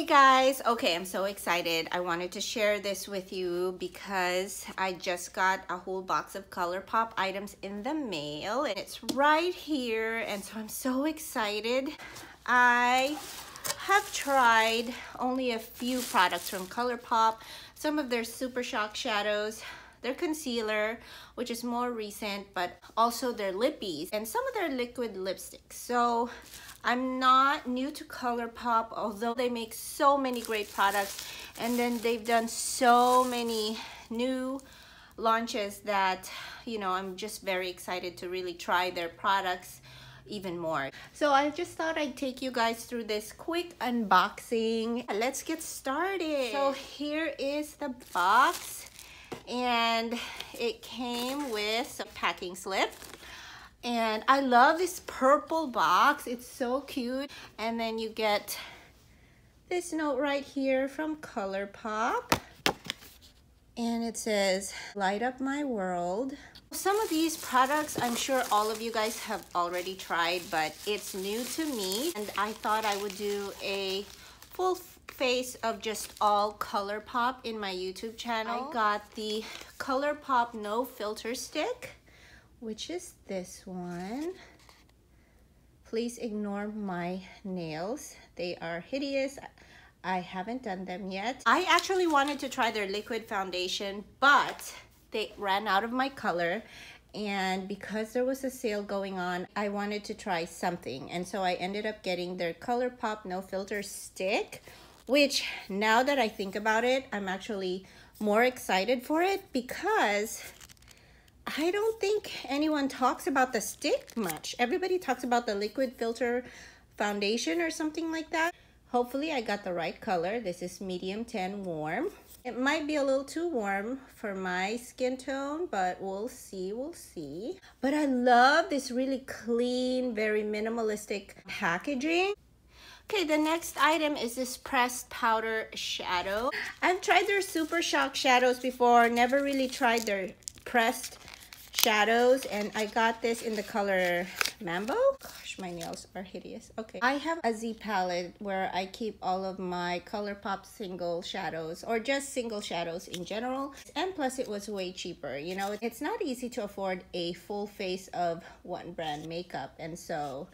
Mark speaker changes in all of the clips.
Speaker 1: Hey guys, okay, I'm so excited. I wanted to share this with you because I just got a whole box of ColourPop items in the mail and it's right here and so I'm so excited. I have tried only a few products from ColourPop, some of their Super Shock shadows, their concealer, which is more recent, but also their lippies and some of their liquid lipsticks. So I'm not new to ColourPop, although they make so many great products. And then they've done so many new launches that, you know, I'm just very excited to really try their products even more. So I just thought I'd take you guys through this quick unboxing. Let's get started. So here is the box and it came with a packing slip and I love this purple box. It's so cute. And then you get this note right here from ColourPop. And it says, light up my world. Some of these products, I'm sure all of you guys have already tried, but it's new to me. And I thought I would do a full face of just all ColourPop in my YouTube channel. I got the ColourPop No Filter Stick which is this one. Please ignore my nails. They are hideous. I haven't done them yet. I actually wanted to try their liquid foundation, but they ran out of my color and because there was a sale going on I wanted to try something and so I ended up getting their ColourPop No Filter Stick which now that I think about it I'm actually more excited for it because I don't think anyone talks about the stick much. Everybody talks about the liquid filter foundation or something like that. Hopefully I got the right color. This is medium 10 warm. It might be a little too warm for my skin tone, but we'll see, we'll see. But I love this really clean, very minimalistic packaging. Okay, the next item is this pressed powder shadow. I've tried their Super Shock shadows before, never really tried their pressed shadows and I got this in the color Mambo. Gosh, my nails are hideous. Okay, I have a Z palette where I keep all of my ColourPop single shadows or just single shadows in general. And plus it was way cheaper. You know, it's not easy to afford a full face of one brand makeup. And so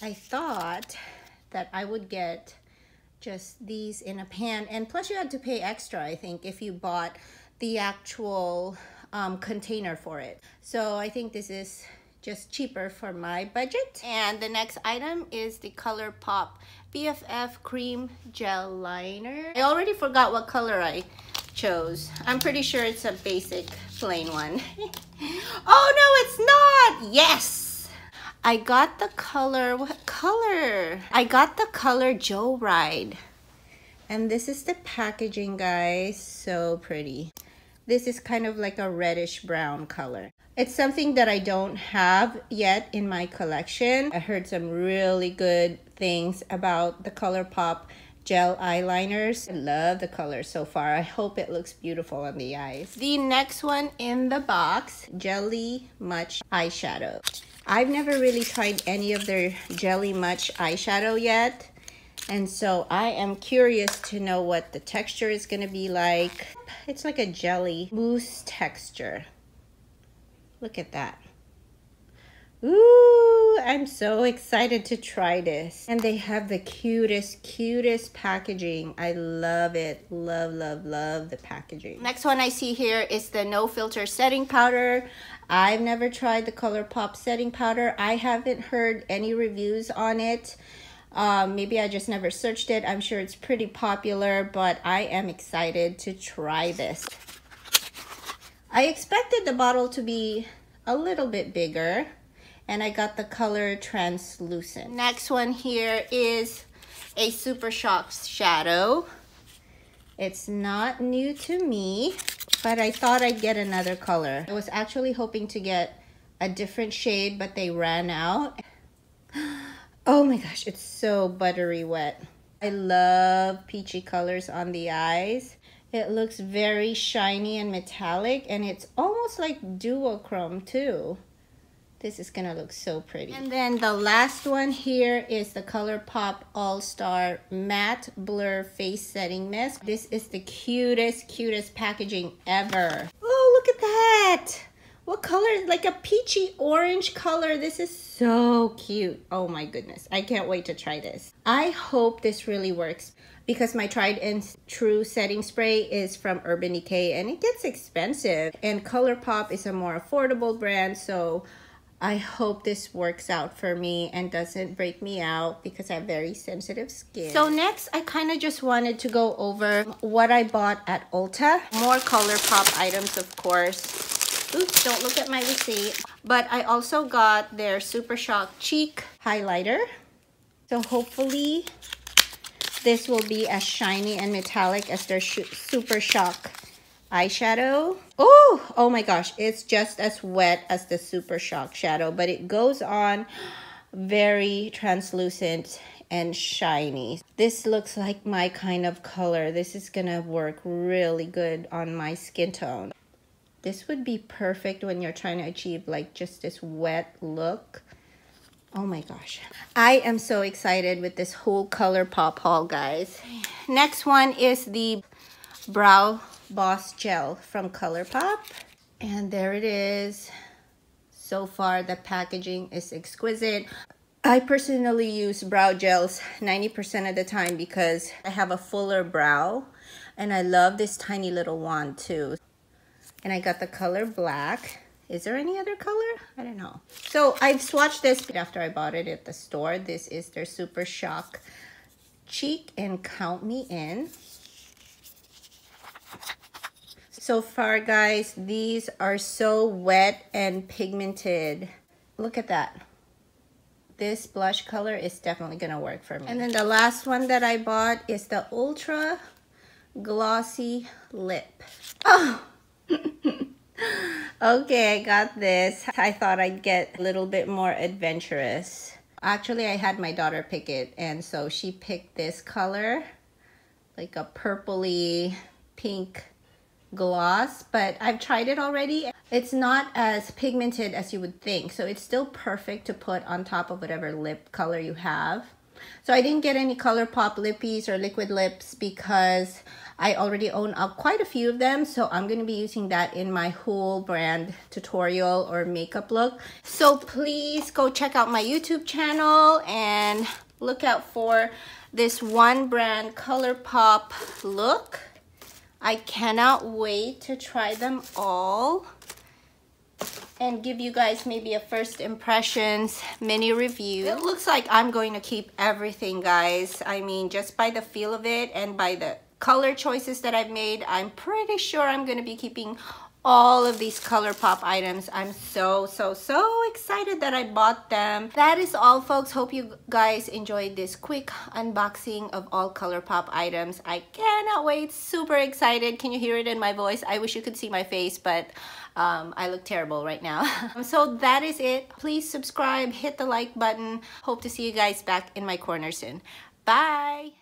Speaker 1: I thought that I would get just these in a pan. And plus you had to pay extra, I think, if you bought the actual um, container for it. So I think this is just cheaper for my budget. And the next item is the ColourPop BFF Cream Gel Liner. I already forgot what color I chose. I'm pretty sure it's a basic plain one. oh no, it's not! Yes! I got the color, what color? I got the color Joy Ride. And this is the packaging, guys. So pretty. This is kind of like a reddish brown color. It's something that I don't have yet in my collection. I heard some really good things about the ColourPop gel eyeliners. I love the color so far. I hope it looks beautiful on the eyes. The next one in the box, Jelly Much eyeshadow. I've never really tried any of their Jelly Much eyeshadow yet. And so I am curious to know what the texture is going to be like. It's like a jelly mousse texture. Look at that. Ooh, I'm so excited to try this. And they have the cutest, cutest packaging. I love it. Love, love, love the packaging. Next one I see here is the No Filter Setting Powder. I've never tried the ColourPop Setting Powder. I haven't heard any reviews on it. Um, maybe I just never searched it. I'm sure it's pretty popular, but I am excited to try this. I expected the bottle to be a little bit bigger, and I got the color translucent. Next one here is a Super Shock shadow. It's not new to me, but I thought I'd get another color. I was actually hoping to get a different shade, but they ran out. Oh my gosh, it's so buttery wet. I love peachy colors on the eyes. It looks very shiny and metallic and it's almost like duochrome too. This is gonna look so pretty. And then the last one here is the ColourPop All-Star Matte Blur Face Setting Mist. This is the cutest, cutest packaging ever. Oh, look at that. What color? Like a peachy orange color. This is so cute. Oh my goodness. I can't wait to try this. I hope this really works because my tried and true setting spray is from Urban Decay and it gets expensive. And ColourPop is a more affordable brand. So I hope this works out for me and doesn't break me out because I have very sensitive skin. So next, I kind of just wanted to go over what I bought at Ulta. More ColourPop items, of course. Oops, don't look at my receipt. But I also got their Super Shock Cheek Highlighter. So hopefully this will be as shiny and metallic as their Super Shock eyeshadow. Oh, oh my gosh, it's just as wet as the Super Shock shadow, but it goes on very translucent and shiny. This looks like my kind of color. This is gonna work really good on my skin tone. This would be perfect when you're trying to achieve like just this wet look. Oh my gosh. I am so excited with this whole ColourPop haul, guys. Next one is the Brow Boss Gel from ColourPop. And there it is. So far, the packaging is exquisite. I personally use brow gels 90% of the time because I have a fuller brow and I love this tiny little wand too. And I got the color black. Is there any other color? I don't know. So I've swatched this after I bought it at the store. This is their Super Shock Cheek and Count Me In. So far, guys, these are so wet and pigmented. Look at that. This blush color is definitely going to work for me. And then the last one that I bought is the Ultra Glossy Lip. Oh! okay, I got this. I thought I'd get a little bit more adventurous. Actually, I had my daughter pick it, and so she picked this color, like a purpley pink gloss, but I've tried it already. It's not as pigmented as you would think, so it's still perfect to put on top of whatever lip color you have. So I didn't get any ColourPop lippies or liquid lips because I already own up quite a few of them. So I'm going to be using that in my whole brand tutorial or makeup look. So please go check out my YouTube channel and look out for this one brand ColourPop look. I cannot wait to try them all and give you guys maybe a first impressions mini review. It looks like I'm going to keep everything guys. I mean just by the feel of it and by the color choices that I've made, I'm pretty sure I'm going to be keeping all of these ColourPop items. I'm so, so, so excited that I bought them. That is all, folks. Hope you guys enjoyed this quick unboxing of all ColourPop items. I cannot wait. Super excited. Can you hear it in my voice? I wish you could see my face, but um, I look terrible right now. so that is it. Please subscribe, hit the like button. Hope to see you guys back in my corner soon. Bye!